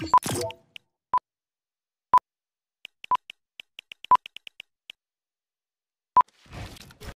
you